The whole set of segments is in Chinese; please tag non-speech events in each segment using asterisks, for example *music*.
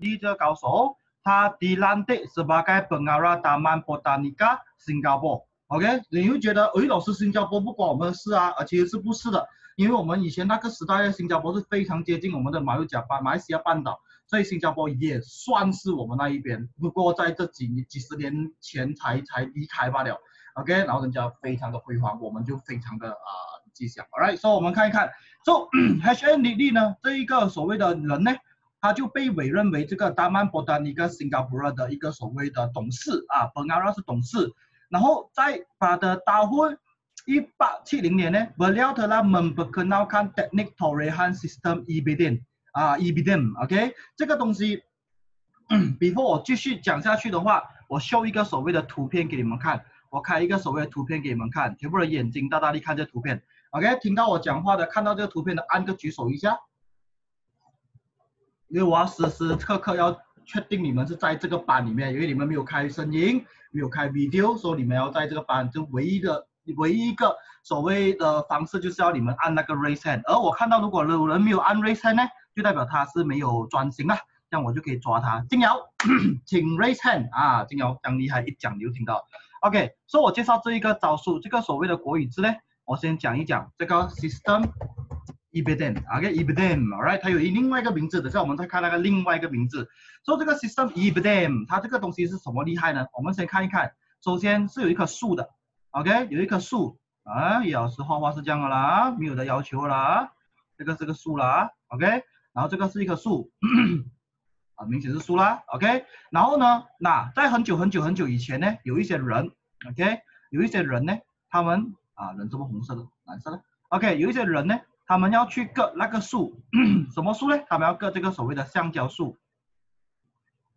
Ridley 这个高手，他 dilantik sebagai pengarah Taman Botanica Singapore。OK，你会觉得，哎，老师，新加坡不关我们的事啊？啊，其实是不是的，因为我们以前那个时代，新加坡是非常接近我们的马六甲半马来西亚半岛，所以新加坡也算是我们那一边。不过在这几几十年前才才离开罢了。OK，然后人家非常的辉煌，我们就非常的啊吉祥。Alright，所以我们看一看，So H N 李丽呢，这一个所谓的人呢，他就被委任为这个 Taman Botanica Singapore 的一个所谓的董事啊 b e n a r a 是董事。然后在把的大会一八七零年呢，beliau telah memperkenalkan teknik torehan sistem ibidin 啊 ibidin，OK，这个东西，*coughs* before 我继续讲下去的话，我 show 一个所谓的图片给你们看，我开一个所谓的图片给你们看，全部的眼睛大大力看这图片，OK，听到我讲话的，看到这个图片的按个举手一下，因为我要时时刻刻要确定你们是在这个班里面，因为你们没有开声音。没有开 video，说你们要在这个班，就唯一的唯一一个所谓的方式就是要你们按那个 raise hand。而我看到如果有人没有按 raise hand 呢，就代表他是没有专心啊，这样我就可以抓他。金瑶，*coughs* 请 raise hand 啊，金瑶这样厉害，一讲你就听到。OK，所以我介绍这一个招数，这个所谓的国语字呢，我先讲一讲这个 system。Ibidem，OK，Ibidem，Alright，它有另外一个名字，等下我们再看那个另外一个名字。说这个 system Ibidem，它这个东西是什么厉害呢？我们先看一看，首先是有一棵树的，OK，有一棵树。啊，老师画画是这样的啦，没有的要求啦，这个是个树啦，OK，然后这个是一棵树，*coughs* 啊，明显是树啦，OK，然后呢，那在很久很久很久以前呢，有一些人，OK，有一些人呢，他们啊，人这么红色的，蓝色的，OK，有一些人呢。他们要去割 *coughs* 那个树，*coughs* 什么树呢？他们要割这个所谓的橡胶树。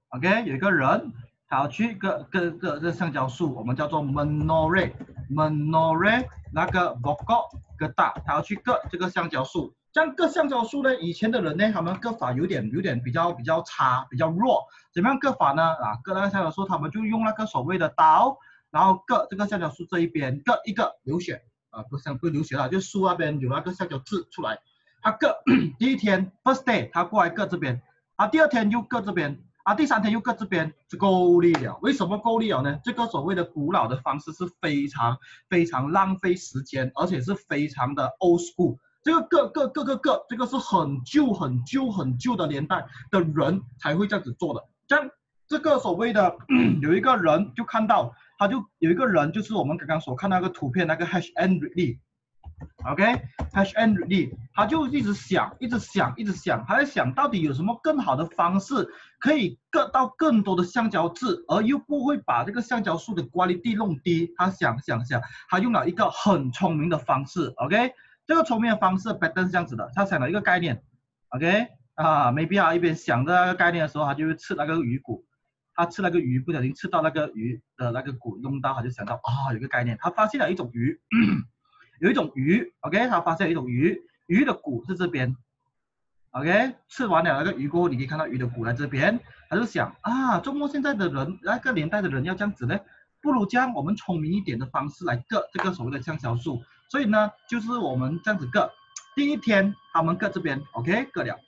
OK，有一个人，他要去割割割这橡胶树，我们叫做 Menore，Menore 那个 Bokok 割大，他要去割这个橡胶树。这样割橡胶树呢，以前的人呢，他们割法有点有点比较比较差，比较弱。怎么样割法呢？啊，割那个橡胶树，他们就用那个所谓的刀，然后割这个橡胶树这一边，割一个流血。啊，不像不留学了，就书那边有那个橡胶字出来，他割第一天 first day 他过来割这边，啊第二天又割这边，啊第三天又割这边，就够力了。为什么够力了呢？这个所谓的古老的方式是非常非常浪费时间，而且是非常的 old school。这个各各各个各，这个是很旧很旧很旧的年代的人才会这样子做的。这样这个所谓的 *clears throat* 有一个人就看到。他就有一个人，就是我们刚刚所看那个图片那个 H N Lee，OK，H N Lee，他就一直想，一直想，一直想，他在想到底有什么更好的方式可以割到更多的橡胶质，而又不会把这个橡胶树的管理地弄低。他想想想，他用了一个很聪明的方式，OK，这个聪明的方式 b a t t e n 是这样子的，他想了一个概念，OK，啊，没必要一边想着那个概念的时候，他就会吃那个鱼骨。他吃那个鱼，不小心吃到那个鱼的那个骨，弄到他就想到啊，有个概念，他发现了一种鱼，有一种鱼，OK，他发现了一种鱼，鱼的骨是这边，OK，吃完了那个鱼过后，你可以看到鱼的骨在这边，他就想啊，中国现在的人那个年代的人要这样子呢，不如将我们聪明一点的方式来割这个所谓的橡胶树，所以呢，就是我们这样子割，第一天他们割这边，OK，割了，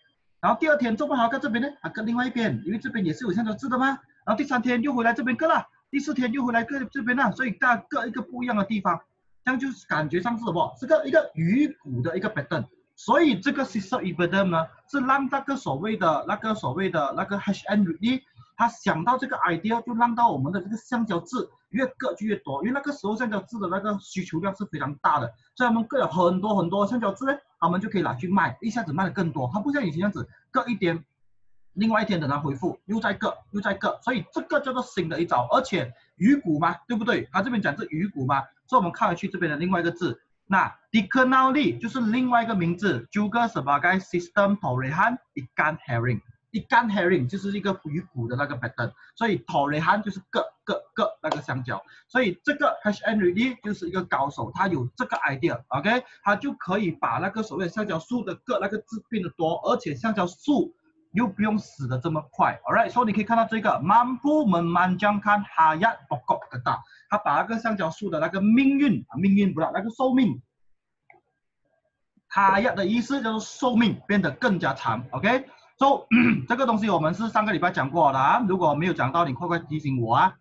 然后第二天做不好割这边呢，他割另外一边，因为这边也是有橡胶质的吗？然后第三天又回来这边割了，第四天又回来割这边了，所以大家各一个不一样的地方，这样就是感觉上是什么？是个一个鱼骨的一个 pattern。所以这个 system pattern 呢，是让那个所谓的那个所谓的那个 H N D，他想到这个 idea 就让到我们的这个橡胶质越割就越多，因为那个时候橡胶质的那个需求量是非常大的，所以他们割了很多很多橡胶质呢，他们就可以拿去卖，一下子卖的更多。它不像以前这样子割一点。另外一天等他回复，又在割，又在割，所以这个叫做新的一招，而且鱼骨嘛，对不对？他这边讲是鱼骨嘛，所以我们看回去这边的另外一个字，那 d i c a n a l i 就是另外一个名字，juga sebagai sistem torehan ikan herring，ikan herring 就是一个鱼骨的那个 pattern，所以 torehan 就是割割割那个香蕉，所以这个 H N R D 就是一个高手，他有这个 idea，OK，他就可以把那个所谓香蕉树的割那个字变得多，而且香蕉树。又不用死的这么快，Alright，所以你可以看到这个 mampu memanjangkan hayat pokok getah，他把那个橡胶树的那个命运，命运不啦，那个寿命，hayat 的意思就是寿命变得更加长，OK，So *clears throat* 这个东西我们是上个礼拜讲过的啊，如果没有讲到，你快快提醒我啊，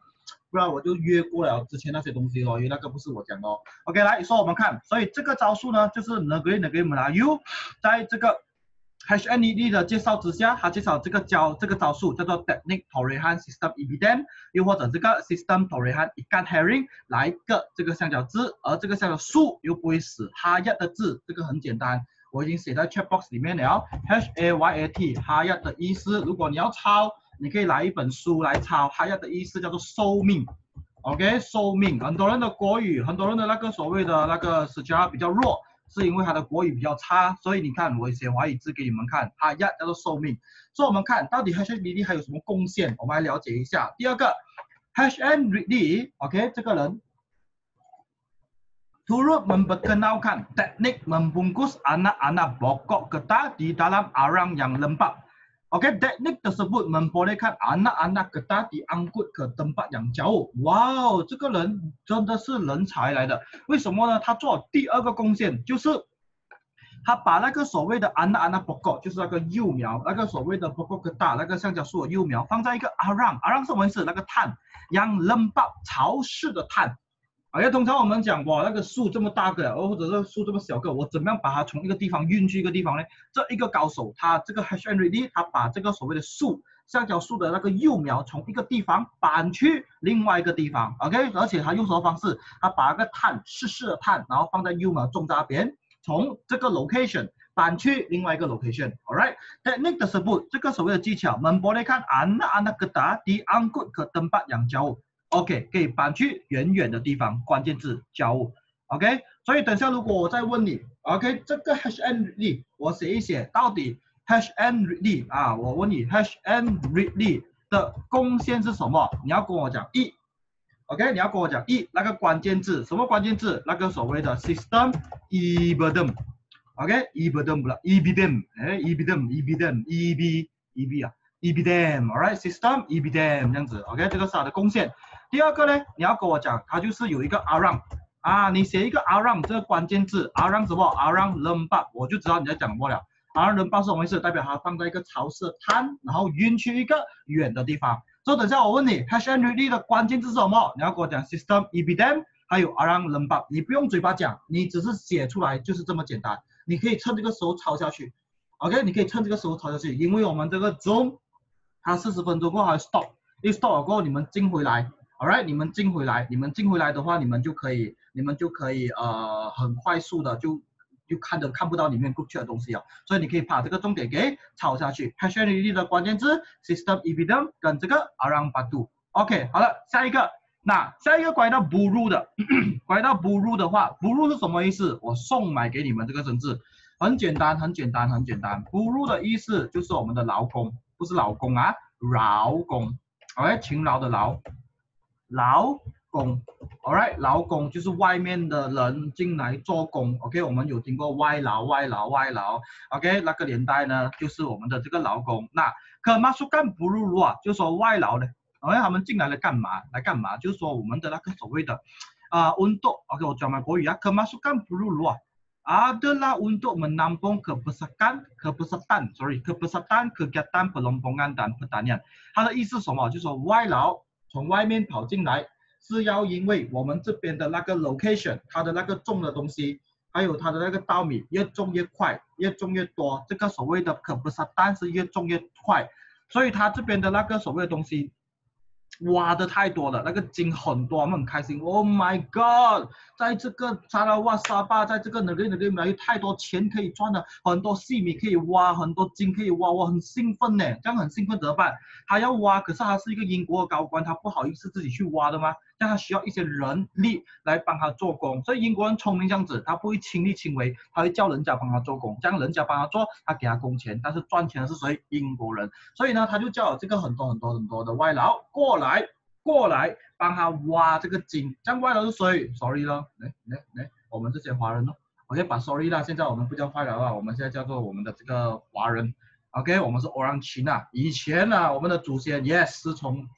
不然我就约过了之前那些东西哦，因为那个不是我讲的哦。OK，来说我们看，所以这个招数呢，就是 Negri Negri Melayu，在这个 HNED 的介绍之下，他介绍这个教这个招数叫做 Technique Torrehan System Evident，又或者这个 System Torehan Ikan Herring 来一个这个橡胶字，而这个橡胶树又不会死。哈亚的字，这个很简单，我已经写在 Chat Box 里面了，H A Y A T 哈亚的意思，如果你要抄，你可以来一本书来抄，哈亚的意思叫做寿命，OK，寿命，很多人的国语，很多人的那个所谓的那个词加比较弱。是因为他的国语比较差，所以你看我写华语字给你们看，他一叫做寿命。所以我们看到底 HND 还有什么贡献，我们来了解一下。第二个，HND，OK，这个人，turut memperkenalkan teknik membungkus anak-anak bokok getah di dalam arang yang lembab。OK，teknik tersebut membolehkan anak-anak getah diangkut ke tempat yang jauh。哇哦，这个人真的是人才来的。为什么呢？他做第二个贡献就是，他把那个所谓的 anak-anak pokok，就是那个幼苗，那个所谓的 pokok getah，那个橡胶树的幼苗，放在一个 arang，arang 是什么意思？那个碳，yang lembab 潮湿的碳。哎，通常我们讲哇，那个树这么大个，或者是树这么小个，我怎么样把它从一个地方运去一个地方呢？这一个高手，他这个 Henry 他把这个所谓的树，橡胶树的那个幼苗从一个地方搬去另外一个地方，OK？而且他用什么方式？他把那个碳湿湿的碳，然后放在幼苗种扎边，从这个 location 搬去另外一个 location，All right？Teknik tersebut，这个所谓的技巧，membolehkan anak-anak getah diangkut ke tempat yang jauh。OK，可以搬去远远的地方。关键字交物。OK，所以等下如果我再问你，OK，这个 HN read 我写一写，到底 HN read 啊，我问你 HN read 的贡献是什么？你要跟我讲一。OK，你要跟我讲一那个关键字，什么关键字？那个所谓的 System Evidem，OK，Evidem 不了，evident，哎，evident，evident，eb，eb 啊，evident，Alright，system evident 这样子。OK，这个是它的贡献。第二个呢，你要跟我讲，它就是有一个 around 啊，你写一个 around 这个关键字，around 什么？around lembab，我就知道你在讲什么了。around lembab 是什么意思？代表它放在一个潮湿滩，然后运去一个远的地方。所以等下我问你，hash and read 的关键字是什么？你要跟我讲 system evident，还有 around lembab，你不用嘴巴讲，你只是写出来就是这么简单。你可以趁这个时候抄下去，OK？你可以趁这个时候抄下去，因为我们这个 zoom 它四十分钟过后 stop，一 stop 过后你们进回来。，All right，你们进回来，你们进回来的话，你们就可以，你们就可以呃很快速的就就看着看不到里面过去的东西啊，所以你可以把这个重点给抄下去。h a s h n 的关键字 system evident 跟这个 around badu。OK，好了，下一个，那下一个拐到 buru 的，*coughs* 拐到 buru 的话，buru 是什么意思？我送买给你们这个生字，很简单，很简单，很简单。buru 的意思就是我们的劳工，不是老公啊，劳工，OK，勤劳的劳。劳工，Alright，劳工就是外面的人进来做工，OK，我们有听过外劳、外劳、外劳，OK，那个年代呢，就是我们的这个劳工。那可马苏干不入路啊，就说外劳呢，OK，他们进来了干嘛？来干嘛？就是说我们的那个所谓的啊温度，OK，我讲完国语啊，可马苏干不入路啊，adalah untuk menampung kebesaran kebesaran sorry kebesaran kegiatan pelompongan dan pertanian。它的意思什么？就是说外劳。从外面跑进来是要因为我们这边的那个 location，它的那个种的东西，还有它的那个稻米越种越快，越种越多，这个所谓的可不是，但是越种越快，所以它这边的那个所谓的东西。挖的太多了，那个金很多，我们很开心。Oh my god，在这个沙拉瓦沙巴，在这个哪里哪里面有太多钱可以赚了，很多细米可以挖，很多金可以挖，我很兴奋呢。这样很兴奋怎么办？他要挖，可是他是一个英国的高官，他不好意思自己去挖的吗？但他需要一些人力来帮他做工，所以英国人聪明这样子，他不会亲力亲为，他会叫人家帮他做工，这样人家帮他做，他给他工钱，但是赚钱的是谁？英国人，所以呢，他就叫了这个很多很多很多的外劳过来，过来帮他挖这个金，这样外劳是谁？Sorry 咯，来来来，我们这些华人咯，OK，把 Sorry 啦，现在我们不叫外劳了，我们现在叫做我们的这个华人，OK，我们是 Orange 啊，以前呢，我们的祖先 Yes 是从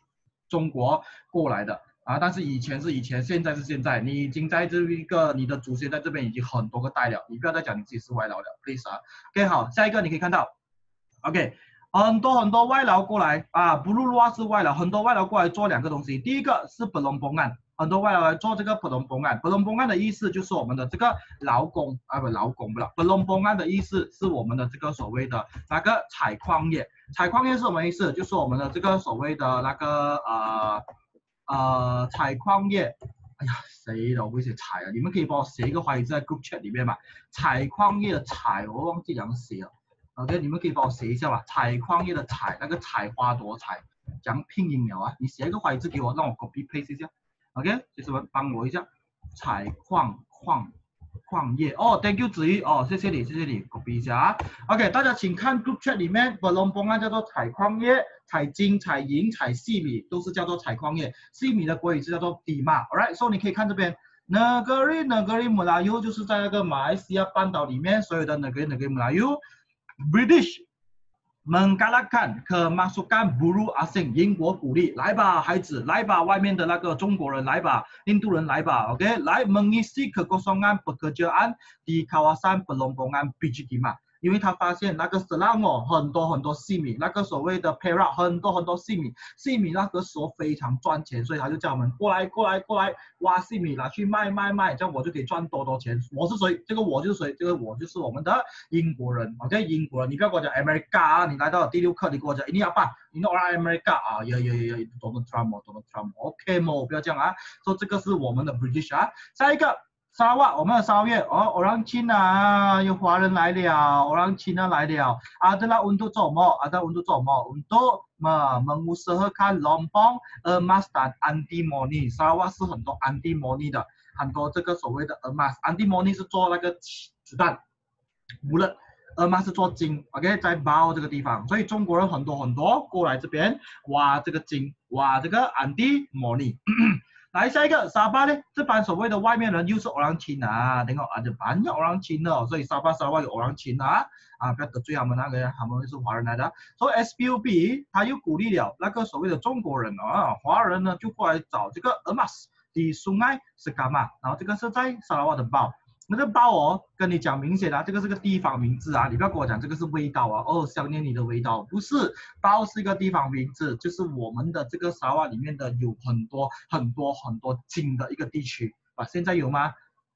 中国过来的。啊，但是以前是以前，现在是现在，你已经在这一个你的祖先在这边已经很多个代了，你不要再讲你自己是外劳了，please 啊。OK，好，下一个你可以看到，OK，很多很多外劳过来啊，不入话是外劳，很多外劳过来做两个东西，第一个是本龙崩案，很多外劳来做这个本龙崩案，本龙崩案的意思就是我们的这个劳工啊不劳工不了，本龙崩案的意思是我们的这个所谓的那个采矿业，采矿业是什么意思？就是我们的这个所谓的那个呃呃采矿业，哎呀谁了，我会写采啊，你们可以帮我写一个华语字在 group chat 里面吧，采矿业的采我忘记怎么写了。OK，你们可以帮我写一下吧。采矿业的采，那个采花朵采，讲拼音了啊。你写一个怀字给我，让我 copy paste 一下。OK，就是帮我一下。采矿矿矿业哦，Thank you 子怡哦，谢谢你，谢谢你，copy 一下啊。OK，大家请看 group chat 里面，本龙崩案叫做采矿业，采金、采银、采细米都是叫做采矿业。细米的国语是叫做底嘛，Alright，所以你可以看这边，Negeri Negeri Melayu 就是在那个马来西亚半岛里面所有的 Negeri Negeri Melayu。British menggalakkan kemasukan buruh asing，英国鼓励来吧，孩子，来吧，外面的那个中国人来吧，印度人来吧，OK，来 mengisi kekosongan pekerjaan di kawasan pelompongan Biji Timah。 因为他发现那个 s l a m 很多很多细米，那个所谓的 Pera 很多很多细米，细米那个时候非常赚钱，所以他就叫我们过来过来过来挖细米拿去卖卖卖，这样我就可以赚多多钱。我是谁？这个我就是谁？这个我就是我们的英国人，OK，英国人，你不要跟我讲 America 啊，你来到了第六课，你跟我讲一定要办，你 know America 啊，有有有有，Donald Trump，Donald Trump，OK 嘛，不要这样啊，说这个是我们的 British 啊，下一个。沙瓦，我们的沙月哦，我让亲啊，有华人来了，我让亲啊来了。阿德拉温度做么？阿德拉温度做么？温度嘛，蒙古适合看龙邦，呃，master antimony，沙瓦是很多 antimony 的，很多这个所谓的 a m a s antimony 是做那个子弹，无论 a m a s 是做金，OK，在包这个地方，所以中国人很多很多过来这边挖这个金，挖这个 antimony。来下一个沙巴呢？这班所谓的外面人又是欧朗钦啊，等个啊这班有欧朗钦的，所以沙巴沙巴有欧朗钦啊，啊不要得罪他们那个，他们是华人来的。所以 SBUB 他又鼓励了那个所谓的中国人啊，华人呢就过来找这个 Amas 的苏埃是干嘛？然后这个是在沙拉瓦的报。那个包哦，跟你讲明显的，这个是个地方名字啊，你不要跟我讲这个是味道啊，哦，想念你的味道，不是，包是一个地方名字，就是我们的这个沙瓦里面的有很多很多很多金的一个地区啊，现在有吗？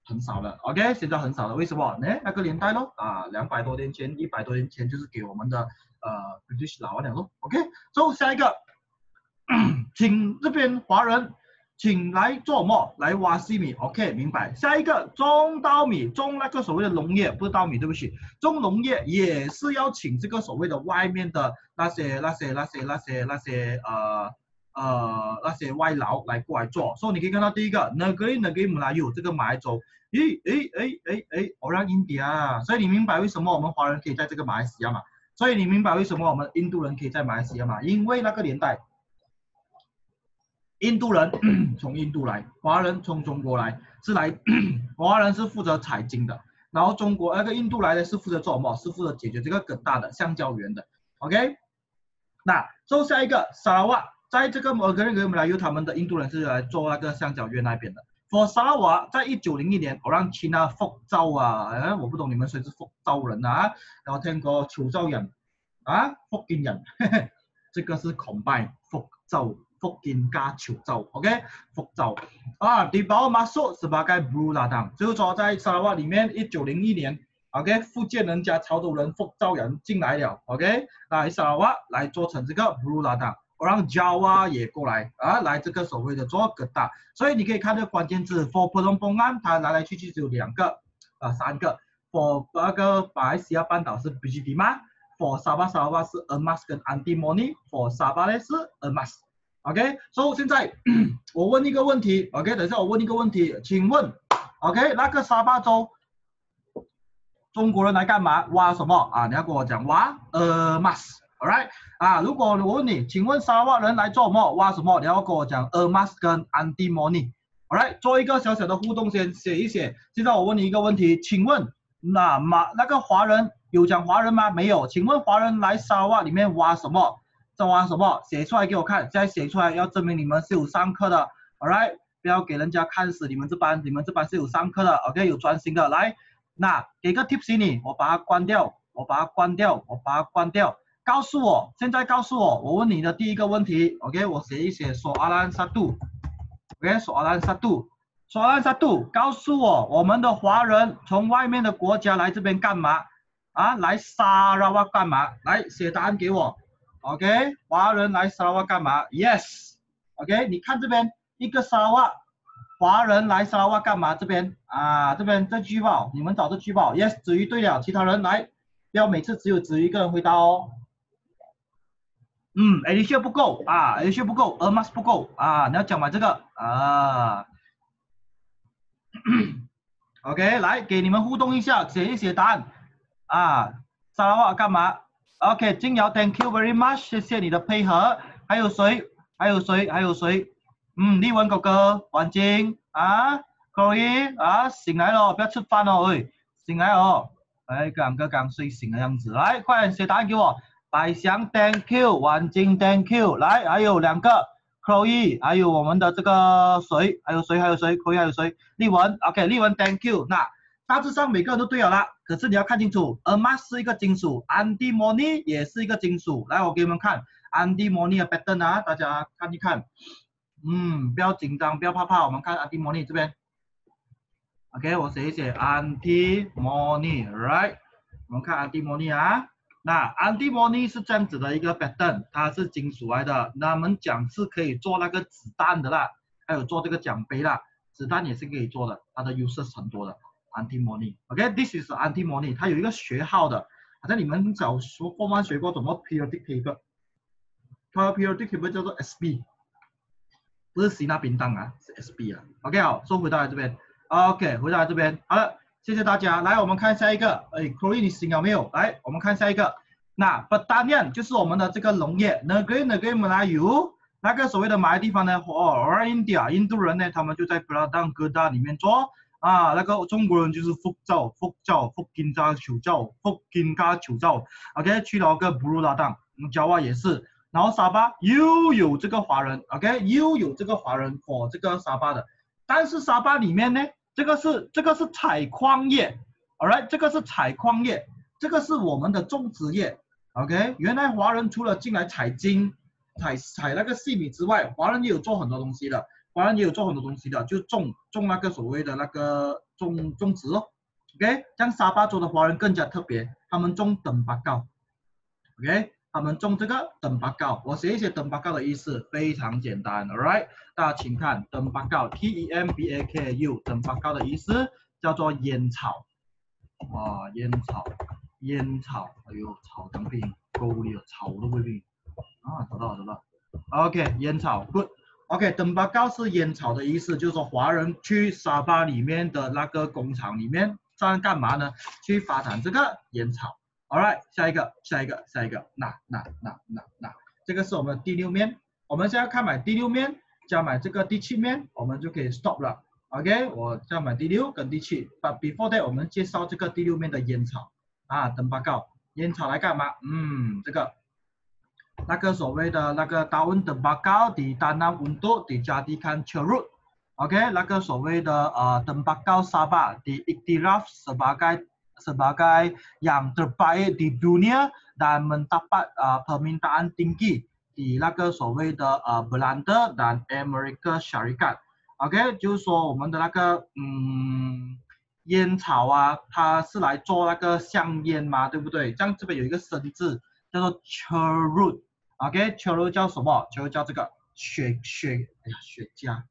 很少了，OK，现在很少了，为什么？哎，那个年代咯，啊，两百多年前，一百多年前就是给我们的呃 British 老王讲咯，OK，走下一个，*coughs* 请这边华人。请来做么？来挖西米，OK，明白。下一个种稻米，种那个所谓的农业，不是稻米，对不起，种农业也是要请这个所谓的外面的那些、那些、那些、那些、那些呃呃那些外劳来过来做。所以你可以看到第一个，Negeri Negeri Melayu 这个马来州，咦，诶诶诶诶，我让印第安，所以你明白为什么我们华人可以在这个马来西亚嘛？所以你明白为什么我们印度人可以在马来西亚嘛？因为那个年代。印度人 *clears throat* 从印度来，华人从中国来，是来 *clears throat* 华人是负责采金的，然后中国那个印度来的是负责做什么？是负责解决这个更大的橡胶园的。OK，那做下一个沙拉瓦，在这个某个人给我们来，由他们的印度人是来做那个橡胶园那边的。For 沙拉瓦，在一九零一年，我让 China 福州啊，哎，我不懂你们谁是福州人啊？然后听过潮州人啊，福建人，*laughs* 这个是 combine 福州。福建加潮州，OK，福州。啊，迪宝马索是八个布拉党，就是说在沙拉瓦里面，一九零一年，OK，福建人加潮州人、福州人进来了，OK，来沙拉瓦来做成这个布拉党，我让 Java 也过来啊，来这个所谓的做个大，所以你可以看这个关键字，For 普通公安，它来来去去只有两个啊，三个，For 那个马来西亚半岛是 BGD 吗？For 沙巴沙拉瓦是 Amas 跟 Antimony，For 沙巴呢是 Amas。OK，所以现在 *clears throat* 我问一个问题，OK，等一下我问一个问题，请问，OK，那个沙巴州中国人来干嘛？挖什么啊？你要跟我讲挖呃 mas，Alright，啊，如果我问你，请问沙巴人来做什么？挖什么？你要跟我讲呃 mas 跟 antimony，Alright，做一个小小的互动，先写一写。现在我问你一个问题，请问那马那个华人有讲华人吗？没有，请问华人来沙瓦里面挖什么？在玩什么？写出来给我看，现在写出来要证明你们是有上课的，All right，不要给人家看死你们这班，你们这班是有上课的，OK，有专心的。来，那给个 tips 你，我把它关掉，我把它关掉，我把它关掉。告诉我，现在告诉我，我问你的第一个问题，OK，我写一写，说阿兰萨杜，OK，说阿兰萨杜，说阿兰萨杜，告诉我，我们的华人从外面的国家来这边干嘛？啊，来沙拉瓦干嘛？来写答案给我，OK，华人来沙拉瓦干嘛？Yes，OK，你看这边一个沙拉瓦，华人来沙拉瓦干嘛？这边啊，这边这句报，你们找这句报，Yes，子瑜对了，其他人来，不要每次只有子瑜一个人回答哦。嗯，Alicia 不够啊，Alicia 不够 a m a s 不够啊，你要讲完这个啊。*coughs* OK，来给你们互动一下，写一写答案啊。沙拉瓦干嘛？OK，金瑶，Thank you very much，谢谢你的配合。还有谁？还有谁？还有谁？嗯，丽文哥哥，环金啊，Chloe 啊，醒来了，不要吃饭哦，喂，醒来哦。哎，刚刚刚睡醒的样子，来，快点写答案给我。百祥，Thank you，万金，Thank you，来，还有两个，Chloe，还有我们的这个谁，还有谁，还有谁，Chloe 还有谁，丽文，OK，丽文，Thank you，那大致上每个人都对了啦，可是你要看清楚，amas 是一个金属，Antimony 也是一个金属，来，我给你们看 Antimony 的 pattern 啊，大家看一看，嗯，不要紧张，不要怕怕，我们看 Antimony 这边，OK，我写一写 Antimony，right，我们看 Antimony 啊。那 antimony 是这样子的一个 pattern，它是金属来的。那我们讲是可以做那个子弹的啦，还有做这个奖杯啦，子弹也是可以做的，它的优势是很多的。antimony。OK，this is antimony，它有一个学号的，好像你们小学过吗？学过什么 periodic table？它 periodic table 叫做 SB，不是希腊冰当啊，是 SB 啊。OK，好，收回到来这边。OK，回到来这边，好了。谢谢大家，来我们看下一个，哎，Chloe 你醒了没有？来，我们看下一个，那 b a t a n i a n 就是我们的这个农业，Negeri Negeri Melayu，那个所谓的马来地方呢，哦，India 印度人呢，他们就在 Peladang Kedah 里面做，啊，那个中国人就是福州福州福建加求州福建加求州，OK，去了个 b u r u d a n g j a w a 也是，然后沙巴又有这个华人，OK，又有这个华人 for 这个沙巴的，但是沙巴里面呢？这个是这个是采矿业，All right，这个是采矿业，这个是我们的种植业，OK。原来华人除了进来采金、采采那个细米之外，华人也有做很多东西的，华人也有做很多东西的，就种种那个所谓的那个种种植哦，OK。像沙巴州的华人更加特别，他们种等巴糕，OK。他们种这个等巴高，我写一写等巴高的意思，非常简单，Alright，大家请看等巴高，T E M B A K U，等巴高的意思叫做烟草，哇，烟草，烟草，哎呦，草当兵，沟里有草都会病，啊，找到找到，OK，烟草，Good。O.K. 登巴告是烟草的意思，就是说华人去沙巴里面的那个工厂里面在干嘛呢？去发展这个烟草。All right，下一个，下一个，下一个，那那那那那，这个是我们的第六面。我们现在看买第六面，加买这个第七面，我们就可以 stop 了。OK，我加买第六跟第七。But before that，我们介绍这个第六面的烟草啊，登巴告。烟草来干嘛？嗯，这个那个所谓的那个 daun tembakau di tanam untuk dijadikan cerut。OK，那个所谓的呃 tembakau sabah di iktiraf sebagai sebagai yang terbaik di dunia dan mendapat uh, permintaan tinggi di 那个所谓的呃 Belanda dan Amerika Syarikat。OK，就是说我们的那个嗯烟草啊，它是来做那个香烟嘛，对不对？这样这边有一个生字叫做 cherut。 OK，球鹿叫什么？球鹿叫这个。雪雪，哎呀雪茄，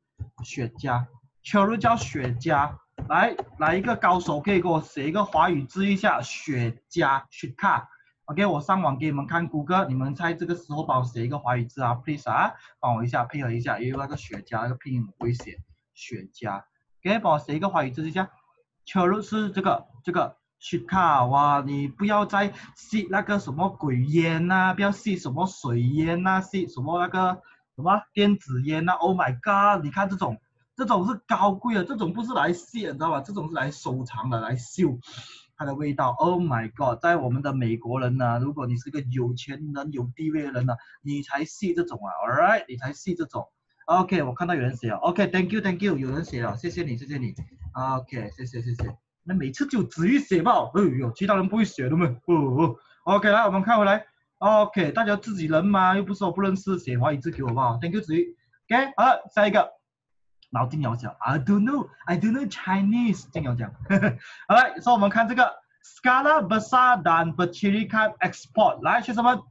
雪茄。球鹿叫雪茄。来，来一个高手可以给我写一个华语字一下，雪茄，雪卡。OK，我上网给你们看谷歌，你们猜这个时候帮我写一个华语字啊，please 啊，帮我一下配合一下，因为那个雪茄那个拼音我不会写，雪茄。OK，帮我写一个华语字一下，切入是这个这个。去看哇，你不要再吸那个什么鬼烟呐，不要吸什么水烟呐，吸什么那个什么电子烟呐，Oh my god，你看这种。这种是高贵的，这种不是来吸，你知道吧？这种是来收藏的，来嗅它的味道。Oh my god，在我们的美国人呢，如果你是个有钱人、有地位的人呢，你才吸这种啊，All right，你才吸这种。OK，我看到有人写了，OK，Thank you，Thank you，有人写了，谢谢你，谢谢你。OK，谢谢谢谢。那每次就只一写吧，哎呦，其他人不会写的吗？哦哦。OK，来我们看回来，OK，大家自己人嘛，又不是我不认识，写华语字给我吧。Thank you，子瑜。OK，好了，下一个。然后金瑶讲，I don't know，I don't know Chinese。金瑶讲，*laughs* 好来，说我们看这个 Scala besar dan bercirikan export。来，学生们，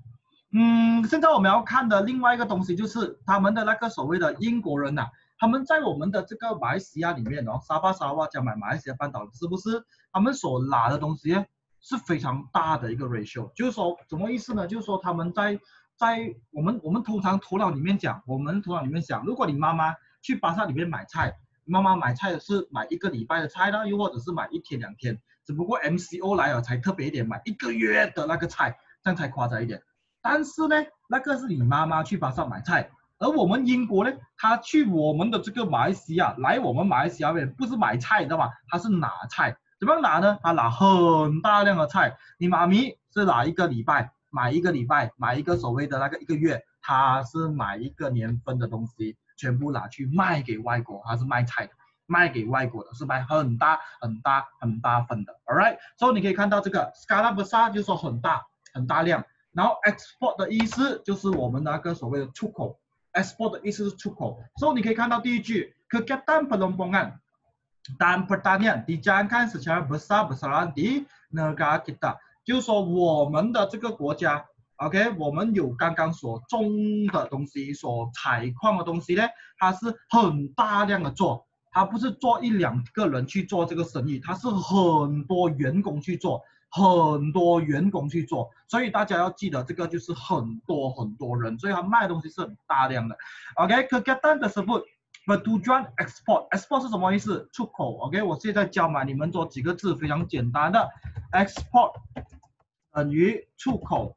嗯，现在我们要看的另外一个东西就是他们的那个所谓的英国人呐，他们在我们的这个马来西亚里面哦，沙巴、沙瓦加买马来西亚半岛，是不是？他们所拿的东西是非常大的一个 ratio，就是说什么意思呢？就是说他们在在我们我们通常头脑里面讲，我们头脑里面想，如果你妈妈。去巴萨里面买菜，妈妈买菜是买一个礼拜的菜呢，又或者是买一天两天，只不过 MCO 来了才特别一点，买一个月的那个菜，这样才夸张一点。但是呢，那个是你妈妈去巴萨买菜，而我们英国呢，他去我们的这个马来西亚，来我们马来西亚边不是买菜，知道吗？他是拿菜，怎么拿呢？他拿很大量的菜，你妈咪是拿一个礼拜，买一个礼拜，买一个所谓的那个一个月，他是买一个年份的东西。全部拿去卖给外国，他是卖菜的，卖给外国的，是卖很大很大很大份的，All right，所以你可以看到这个 scala besar 就说很大很大量，然后 export 的意思就是我们那个所谓的出口，export 的意思是出口，所以你可以看到第一句，kegiatan pengembangan dan pertanian dijalankan secara besar-besaran di negara kita，就是说我们的这个国家。OK，我们有刚刚所种的东西，所采矿的东西呢，它是很大量的做，它不是做一两个人去做这个生意，它是很多员工去做，很多员工去做，所以大家要记得这个就是很多很多人，所以他卖东西是很大量的。OK，kegiatan tersebut bertujuan export，export 是什么意思？出口。OK，我现在教嘛，你们做几个字，非常简单的，export 等于出口。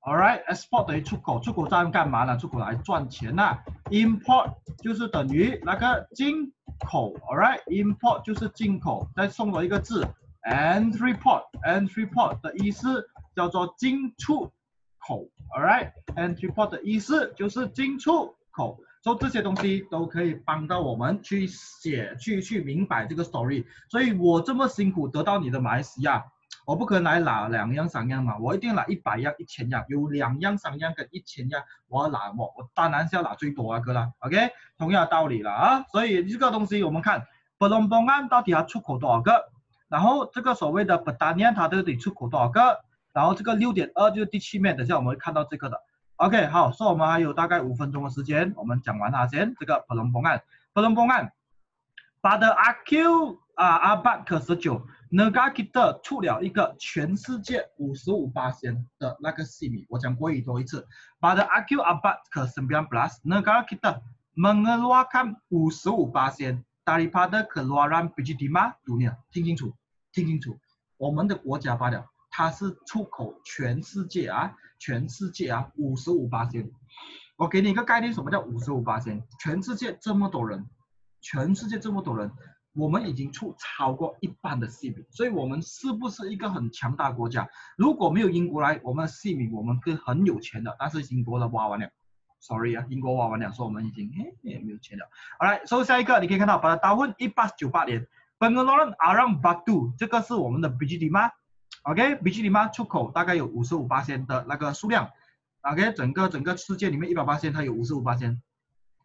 All right，export 等于出口，出口在干嘛呢？出口来赚钱呐。Import 就是等于那个进口。All right，import 就是进口。再送我一个字，entry port，entry port 的意思叫做进出口。All right，entry port 的意思就是进出口。所以这些东西都可以帮到我们去写，去去明白这个 story。所以我这么辛苦得到你的马来西亚。我不可能来拿两样三样嘛，我一定拿一百样、一千样，有两样三样跟一千样，我要拿我我当然是要拿最多啊，哥啦，OK，同样道理了啊，所以这个东西我们看，布隆邦案到底要出口多少个，然后这个所谓的不达尼它到底出口多少个，然后这个六点二就是第七面，等下我们会看到这个的，OK，好，所以我们还有大概五分钟的时间，我们讲完它先，这个布隆邦案，布隆邦案，把的阿 Q 啊阿八可十九。Negara kita 出了一个全世界五十五八仙的那个细米，我讲过一多一次。Pada akhir abad ke-19, negara kita mengeluarkan 五十五八仙 daripada keluaran biji timah dunia。听清楚，听清楚，我们的国家罢了，它是出口全世界啊，全世界啊，五十五八千。我给你一个概念，什么叫五十五八千？全世界这么多人，全世界这么多人。我们已经出超过一半的细米，所以我们是不是一个很强大国家？如果没有英国来，我们的细米我们是很有钱的，但是英国的挖完了，sorry 啊，英国挖完了，说我们已经哎没有钱了。好来，所以下一个你可以看到，把它打混一八九八年 b e n g a l o r Aram Batu，这个是我们的 b i j i l i m a o k b i j i l i m a 出口大概有五十五八千的那个数量，OK，整个整个世界里面一百八千，它有五十五八千，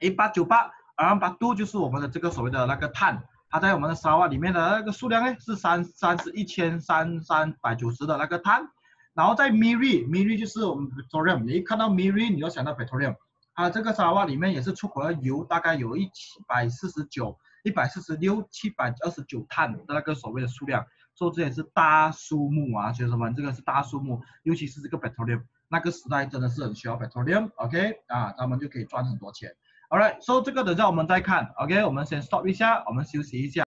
一八九八 Aram Batu 就是我们的这个所谓的那个碳。它在我们的沙瓦里面的那个数量呢是三三十一千三三百九十的那个碳，然后在 Miri，Miri 就是我们 petroleum，你一看到 Miri 你就想到 petroleum，它这个沙瓦里面也是出口的油大概有一百四十九、一百四十六、七百二十九碳的那个所谓的数量，说这也是大数目啊，学生们，这个是大数目，尤其是这个 petroleum，那个时代真的是很需要 petroleum，OK，啊，他们就可以赚很多钱。Alright，so 这个等下我们再看，OK，我们先 stop 一下，我们休息一下。